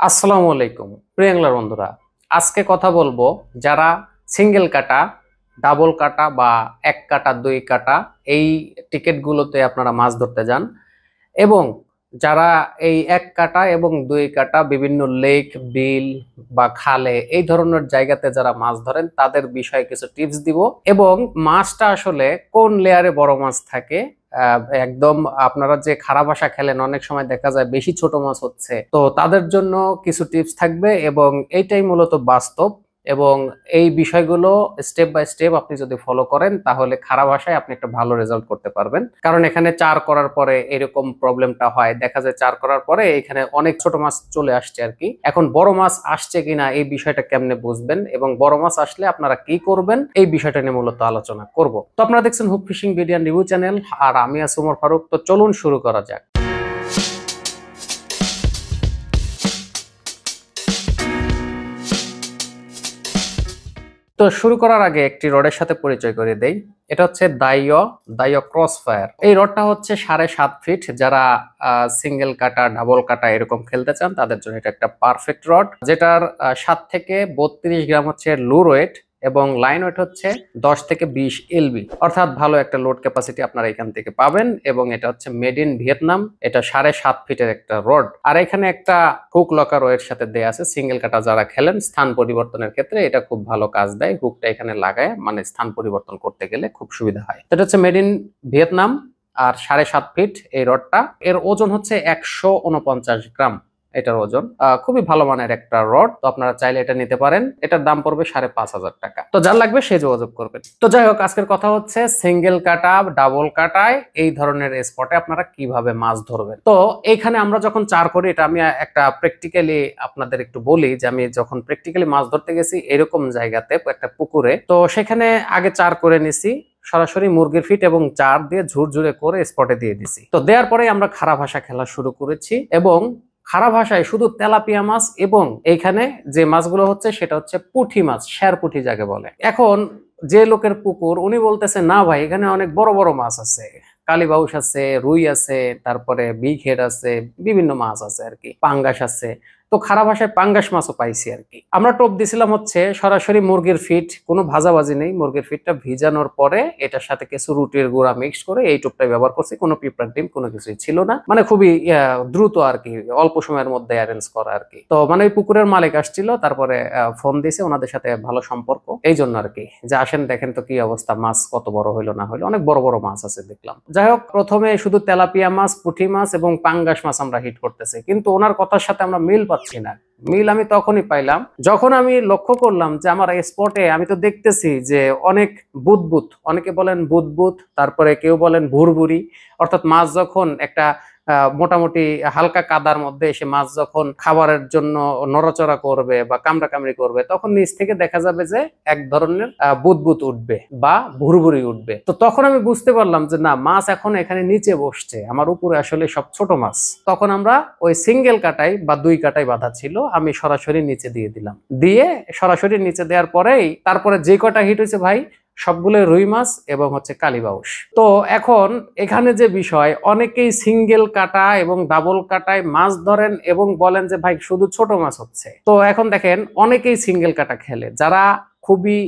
আসসালামু আলাইকুম প্রিয়াংলার বন্ধুরা। আজকে কথা বলব যারা সিঙ্গেল কাটা, ডাবল কাটা বা এক কাটা, দুই কাটা এই টিকিটগুলোতে আপনারা মাছ ধরতে যান এবং যারা এই এক কাটা এবং দুই কাটা বিভিন্ন লেক, বিল বা খালে এই ধরনের জায়গাতে যারা মাছ ধরেন, তাদের বিষয়ে কিছু টিপস দিব এবং মাছটা আসলে কোন লেয়ারে বড় মাছ থাকে একদম আপনারা যে খারাপ আশা খেলেন, অনেক সময় দেখা যায় বেশি ছোট মাছ হচ্ছে। তো তাদের জন্য কিছু টিপস থাকবে এবং এইটাই মূলত বাস্তব। এবং এই বিষয়গুলো স্টেপ বাই স্টেপ আপনি যদি ফলো করেন, তাহলে খারাপ আশায় আপনি একটা ভালো রেজাল্ট করতে পারবেন। কারণ এখানে চার করার পরে এরকম প্রবলেমটা হয়। দেখা যায় চার করার পরে এখানে অনেক ছোট মাছ চলে আসছে আর কি। এখন বড় মাছ আসছে কিনা এই বিষয়টা কেমনে বুঝবেন এবং বড় মাছ আসলে আপনারা কি করবেন এই বিষয়টা নিয়ে মূলত আলোচনা করব। তো আপনারা দেখছেন hook fishing video review channel, আর আমি আছি উমর ফারুক। তো চলুন শুরু করা যাক। তো শুরু করার আগে একটি রডের সাথে পরিচয় করে দেই। এটা হচ্ছে দাইয় দাইয় ক্রস ফায়ার এই রডটা হচ্ছে সাড়ে সাত ফিট। যারা সিঙ্গেল কাটা ডাবল কাটা এরকম খেলতে চান, তাদের জন্য এটা একটা পারফেক্ট রড যেটার সাত থেকে বত্রিশ গ্রাম হচ্ছে লুর ওয়েট এবং লাইন ওয়েট হচ্ছে দশ থেকে বিশ এলবি অর্থাৎ ভালো একটা লোড ক্যাপাসিটি আপনারা এখান থেকে পাবেন এবং এটা হচ্ছে মেড ইন ভিয়েতনাম এটা সাড়ে সাত ফিটের একটা রড আর এখানে একটা হুক লকার ওয়ের সাথে দেয়া আছে সিঙ্গেল কাটা যারা খেলেন, স্থান পরিবর্তনের ক্ষেত্রে এটা খুব ভালো কাজ দেয় হুকটা এখানে লাগায় মানে স্থান পরিবর্তন করতে গেলে খুব সুবিধা হয়। এটা হচ্ছে মেড ইন ভিয়েতনাম আর সাড়ে সাত ফিট এই রডটা এর ওজন হচ্ছে একশো উনপঞ্চাশ গ্রাম। এটার ওজন। খুবই ভালো মানের একটা রড, তো আপনারা চাইলে এটা নিতে পারেন। এটার দাম পড়বে সাড়ে পাঁচ হাজার টাকা। তো যার লাগবে সে যোগাযোগ করবেন। তো যাই হোক, আজকের কথা হচ্ছে সিঙ্গেল কাটা ডাবল কাটায় এই ধরনের স্পটে আপনারা কীভাবে মাছ ধরবেন। তো এইখানে আমরা যখন চার করি, এটা আমি একটা প্র্যাকটিক্যালি আপনাদের একটু বলি যে আমি যখন প্র্যাকটিক্যালি মাছ ধরতে গেছি এরকম জায়গাতে, একটা পুকুরে, তো সেখানে আগে চার করে নিছি, সরাসরি মুরগির ফিট এবং চার দিয়ে ঝুরঝুরে করে স্পটে দিয়ে দিছি। তো দেওয়ার পরে আমরা খারাপ ভাষা খেলা শুরু করেছি এবং খারাপ ভাষায় শুধু তেলাপিয়া মাছ এবং এইখানে যে মাছগুলো হচ্ছে সেটা হচ্ছে পুঁটি মাছ শ্যার পুঠি যাকে বলে। এখন যে লোকের পুকুর, উনি বলতেছে, না ভাই, এখানে অনেক বড় বড় মাছ আছে। কালীবাউস আছে, রুই আছে, তারপরে বিঘের আছে, বিভিন্ন মাছ আছে আর কি, পাঙ্গাস আছে। তো খারাপ ভাষায় পাঙ্গাস মাছও পাইছি আর কি। আমরা টোপ দিছিলাম হচ্ছে সরাসরি মুরগির ফিট, কোনো ভাজাভাজি নেই, মুরগির ফিটটা ভিজানোর পরে এটার সাথে কিছু রুটির গুঁড়া মিক্স করে এই টোপটাই ব্যবহার করছি, কোনো পিঁপড়ার ডিম, কোনো কিছুই ছিল না। মানে খুবই দ্রুত আর কি, অল্প সময়ের মধ্যে অ্যারেঞ্জ করা আর কি। তো মানে ওই পুকুরের মালিক আসছিল, তারপরে ফোন দিয়েছে ওনাদের সাথে ভালো সম্পর্ক। এই জন্য আর কি, যে আসেন, দেখেন তো কি অবস্থা, মাছ কত বড় হইল না হইল, অনেক বড় বড় মাছ আছে দেখলাম। যাই হোক, প্রথমে শুধু তেলাপিয়া মাছ, পুঁটি মাছ এবং পাঙ্গাস মাছ আমরা হিট করতেছি। কিন্তু ওনার কথার সাথে আমরা মিল পাচ্ছি না। মিল আমি তখনই পাইলাম। যখন আমি লক্ষ্য করলাম যে আমার স্পটে আমি তো দেখতেছি যে অনেক বুদবুত অনেকে বলেন বুদবুত তারপরে কেউ বলেন ভুরভুরি, অর্থাৎ মাছ যখন একটা মোটামুটি হালকা কাদার মধ্যে এসে মাছ যখন খাবারের জন্য নড়াচড়া করবে বা কামড়া কামড়ি করবে তখন নিচ থেকে দেখা যাবে যে এক ধরনের আহ, বুদবুদ উঠবে বা ভুরভুরি উঠবে। তো তখন আমি বুঝতে পারলাম যে না মাছ এখন এখানে নিচে বসছে আমার উপরে আসলে সব ছোট মাছ। তখন আমরা ওই সিঙ্গেল কাটাই বা দুই কাটাই বাঁধা ছিল আমি সরাসরি নিচে দিয়ে দিলাম। দিয়ে সরাসরি নিচে দেওয়ার পরেই তারপরে যে কটা হিট হয়েছে ভাই সবগুলো রুই মাছ এবং হচ্ছে কালীবাউস তো এখন এখানে যে বিষয়, অনেকেই সিঙ্গেল কাটা এবং ডাবল কাটায় মাছ ধরেন এবং বলেন যে, ভাই, শুধু ছোট মাছ হচ্ছে। তো এখন দেখেন, অনেকেই সিঙ্গেল কাটা খেলে। যারা খুবই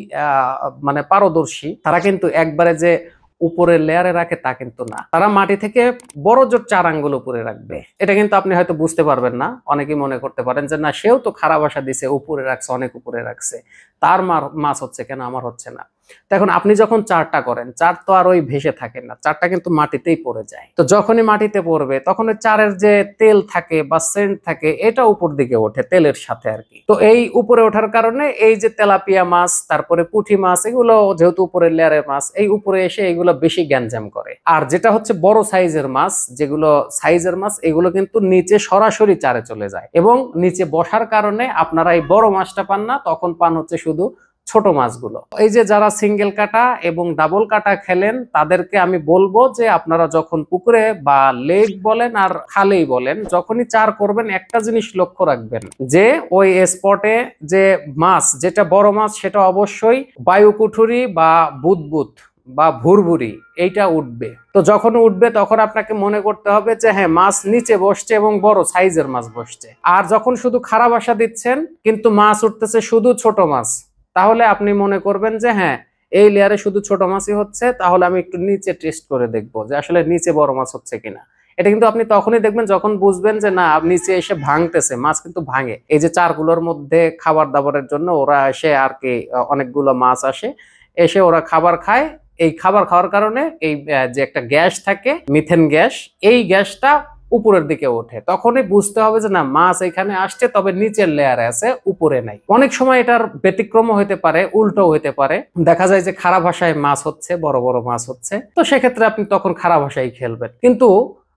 মানে পারদর্শী, তারা কিন্তু একবারে যে উপরে লেয়ারে রাখে তা কিন্তু না। তারা মাটি থেকে বড় জোর চার আঙ্গুল উপরে রাখবে। এটা কিন্তু আপনি হয়তো বুঝতে পারবেন না। অনেকেই মনে করতে পারেন যে, না, সেও তো খারাপ আশা দিছে, উপরে রাখছে, অনেক উপরে রাখছে। তার মাছ হচ্ছে কেন, আমার হচ্ছে না। তো এখন আপনি যখন চারটা করেন, চার তো আর ওই ভেসে থাকে না, চারটা কিন্তু মাটিতেই পড়ে যায়। তো যখনই মাটিতে পড়বে, তখন ওই চারের যে তেল থাকে বা সেন্ট থাকে, এটা উপর দিকে ওঠে, তেলের সাথে আর কি। তো এই উপরে ওঠার কারণে এই যে তেলাপিয়া মাছ, তারপরে পুঁটি মাছ, এগুলো যেহেতু উপরের লেয়ারের মাছ, এই উপরে এসে এগুলো বেশি গ্যাঞ্জাম করে। আর যেটা হচ্ছে বড় সাইজের মাছ, যেগুলো সাইজের মাছ, এগুলো কিন্তু নিচে সরাসরি চারে চলে যায়। এবং নিচে বসার কারণে আপনারা এই বড় মাছটা পান না, তখন পান হচ্ছে শুধু ছোট মাছগুলো। এই যে যারা সিঙ্গেল কাটা এবং ডাবল কাটা খেলেন, তাদেরকে আমি বলব যে আপনারা যখন পুকুরে বা লেক বলেন আর খালেই বলেন, যখনই চার করবেন, একটা জিনিস লক্ষ্য রাখবেন যে ওই স্পটে যে মাছ, যেটা বড় মাছ, সেটা অবশ্যই বায়ুকুঠুরি বা বুদবুদ বা ভুরভুরি, এইটা উঠবে। তো যখন উঠবে, তখন আপনাকে মনে করতে হবে যে হ্যাঁ মাছ নিচে বসছে এবং বড় সাইজের মাছ বসছে। আর যখন শুধু খারাপ আশা দিচ্ছেন, কিন্তু মাছ উঠতেছে শুধু ছোট মাছ তাহলে আপনি মনে করবেন যে হ্যাঁ এই লেয়ারে শুধু ছোট মাছই হচ্ছে, তাহলে আমি একটু নিচে টেস্ট করে দেখব যে আসলে নিচে বড় মাছ হচ্ছে কিনা। এটা কিন্তু আপনি তখনই দেখবেন যখন বুঝবেন যে না নিচে এসে ভাঙতেছে, মাছ কিন্তু ভাঙে। এই যে চারগুলোর মধ্যে খাবার দাবারের জন্য ওরা এসে আর কি অনেকগুলো মাছ আসে, এসে ওরা খাবার খায়। এই খাবার খাওয়ার কারণে এই যে একটা গ্যাস থাকে মিথেন গ্যাস, এই গ্যাসটা উপরের দিকে ওঠে। তখনই বুঝতে হবে যে না, মাছ এখানে আসছে, তবে নিচের লেয়ারে আছে, উপরে নাই। অনেক সময় এটার ব্যতিক্রম হতে পারে উল্টো হতে পারে। দেখা যায় যে খারাপ ভাষায় মাছ হচ্ছে, বড় বড় মাছ হচ্ছে। তো সেক্ষেত্রে আপনি তখন খারাপ ভাষায় খেলবেন। কিন্তু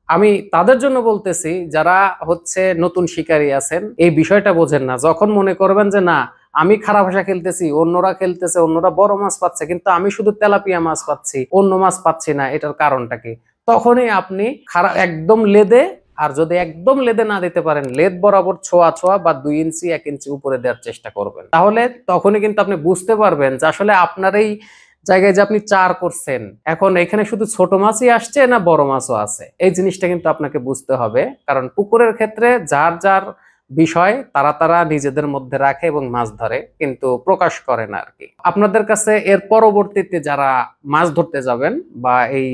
আমি তাদের জন্য বলতেছি, যারা হচ্ছে নতুন শিকারী আছেন, এই বিষয়টা বোঝেন না। যখন মনে করবেন যে না, আমি খারাপ ভাষা খেলতেছি, অন্যরা খেলতেছে, অন্যরা বড় মাছ পাচ্ছে, কিন্তু আমি শুধু তেলাপিয়া মাছ পাচ্ছি, অন্য মাছ পাচ্ছি না, এটার কারণটা কি? তখনই আপনি খারাপ একদম লেদে, আর যদি একদম লেদে না দিতে পারেন, লেদ বরাবর ছোঁয়া ছোঁয়া বা দুই ইঞ্চি, এক ইঞ্চি উপরে দেওয়ার চেষ্টা করবেন। তাহলে তখনই কিন্তু আপনি বুঝতে পারবেন যে আসলে আপনার এই জায়গায় যে আপনি চার করছেন, এখন এখানে শুধু ছোট মাছই আসছে না বড় মাছও আছে? এই জিনিসটা কিন্তু আপনাকে বুঝতে হবে, কারণ পুকুরের ক্ষেত্রে যার যার বিষয় তারা তারা নিজেদের মধ্যে রাখে এবং মাছ ধরে, কিন্তু প্রকাশ করে না আর কি আপনাদের কাছে এর পরবর্তীতে যারা মাছ ধরতে যাবেন বা এই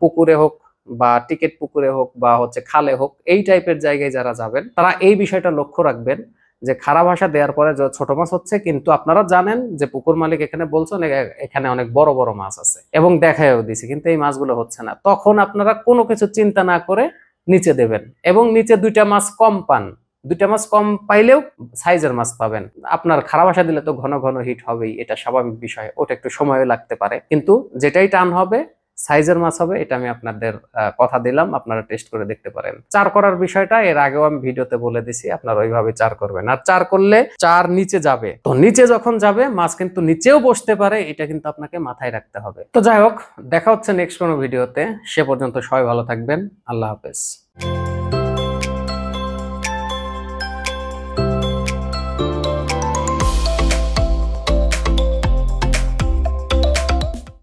পুকুরে হোক বা টিকেট পুকুরে হোক বা হচ্ছে খালে হোক, এই টাইপের জায়গায় যারা যাবেন, তারা এই বিষয়টা লক্ষ্য রাখবেন যে খারাপ ভাষা দেওয়ার পরে ছোট মাছ হচ্ছে, কিন্তু আপনারা জানেন যে পুকুর মালিক এখানে বলছেন এখানে অনেক বড় বড় মাছ আছে এবং দেখায়ও দিছে, কিন্তু এই মাছগুলো হচ্ছে না। তখন আপনারা কোনো কিছু চিন্তা না করে নিচে দেবেন এবং নিচে দুইটা মাছ কম পান। দুইটা মাছ কম পাইলেও সাইজের মাছ পাবেন। আপনার খারাপ আশা দিলে তো ঘন ঘন হিট হবেই, এটা স্বাভাবিক বিষয়, ওটা একটু সময়ও লাগতে পারে। কিন্তু যেটাই টান হবে সাইজের মাছ হবে, এটা আমি আপনাদের কথা দিলাম, আপনারা টেস্ট করে দেখতে পারেন। চার করার বিষয়টা, এর আগেও আমি ভিডিওতে বলে দিছি, আপনারা ওইভাবে চার করবেন। আর চার করলে চার নিচে যাবে। তো নিচে যখন যাবে, মাছ কিন্তু নিচেও বসতে পারে, এটা কিন্তু আপনাকে মাথায় রাখতে হবে। তো যাই হোক, দেখা হচ্ছে নেক্সট কোনো ভিডিওতে, সে পর্যন্ত সবাই ভালো থাকবেন, আল্লাহ হাফেজ।